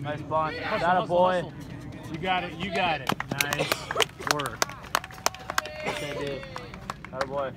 Nice bunt. Got a boy. You got it. You got it. Nice work. That did. Got a boy.